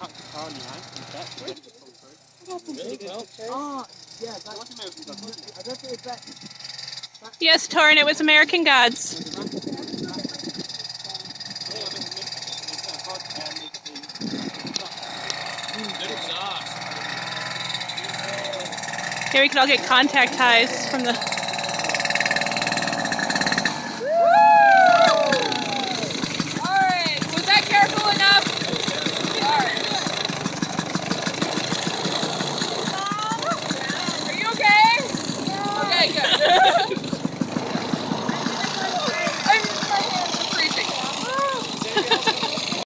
Oh. Yes, Torin, it was American Gods. Here we can all get contact ties from the